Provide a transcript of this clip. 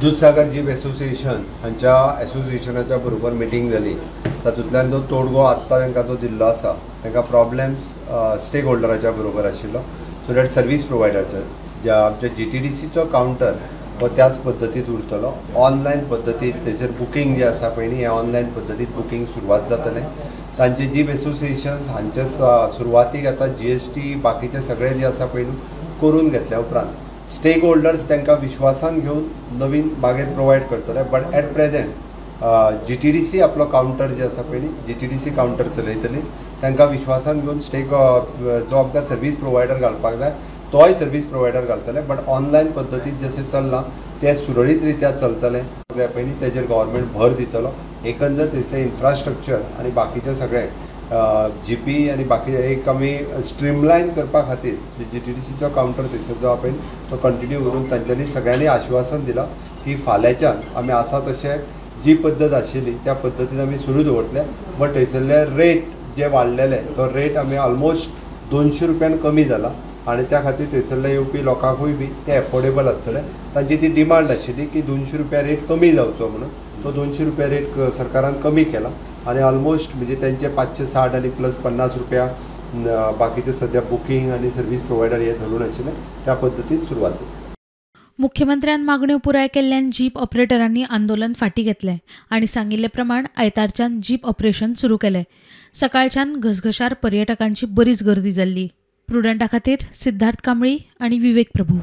Dudhsagar jeep association हांच्या एसोसिएशनाच्या बरोबर meeting जाली तातूंतल्यान जो तोडगो आत्तां तांकां जो दिल्लो आसा तांकां प्रॉब्लेम्स स्टेक होल्डराच्या बरोबर आशिल्लो. सो दॅट सर्वीस प्रोवायडरचे ज्या आमच्या जी टी डी सीचो कावंटर हो त्याच पद्दतीत उरतलो. ऑनलायन पद्दतीत थंयसर बुकींग जें आसा पळय न्ही हें ऑनलायन पद्दतीत बुकींग सुरवात जातलें. तांचे जीप एसोसिएशन हांचे सुरवातीक आतां जी एस टी बाकीचे सगळे जे आसा पळय न्हू करून घेतल्या उपरांत. स्टेक होल्डर्स तांकां विश्वासान घेवन नवीन बागेत प्रोवायड करतले but at present G T D C आपलो कावंटर जे आसा पळय न्ही G T D C counter चलयतली. तांकां विश्वासान घेवन स्टेक जो आमकां सर्वीस प्रोवायडर घालपाक जाय तोय सर्वीस प्रोवायडर घालतले. बट ऑनलायन पद्दतीत जशें चल्लां तें सुरळीत रित्या चलतलें पयलीं तेजेर गव्हर्मेंट भर दितलो. एकंदर तितलें इन्फ्रास्ट्रक्चर आनी बाकीचें सगळें जी पी आनी बाकीचे एक आमी स्ट्रिमलायन करपा खातीर जी टी डी सीचो कावंटर थंयसर जो पळय तो कंटिन्यू करून तांच्यांनी सगळ्यांनी आश्वासन दिलां की फाल्यांच्यान आमी आसा तशें जी पद्दत आशिल्ली त्या पद्दतीन आमी सुरू दवरतले बट थंयसरले रेट जे वाडलेले तो रेट आमी ऑलमोस्ट दोनशे रुपयान कमी जाला आनी त्या खातीर थंयसरल्या येवपी लोकांकूय बी ते एफोर्डेबल आसतले. तांची ती डिमांड आशिल्ली की दोनशे रुपया रेट कमी जावचो म्हणून. तो दोनशे रुपया रेट सरकारान कमी केला. आनी ऑलमोस्ट म्हणजे त्यांचे पाचशे साठ आनी प्लस पन्नास रुपया बाकीचे सध्या बुकींग आनी सर्वीस प्रोवायडर हे धरून आशिल्ले त्या पद्दतीन सुरवात जाली मुख्यमंत्र्यान मागण्यो पुराय केल्ल्यान जीप ऑपरेटरांनी आंदोलन फाटीं घेतलें आनी सांगिल्ले प्रमाण आयतारच्यान जीप ऑपरेशन सुरू केलें. सकाळच्यान घसघशार पर्यटकांची बरीच गर्दी जाल्ली. प्रुडंटा खातीर सिद्धार्थ कांबळी आनी विवेक प्रभू.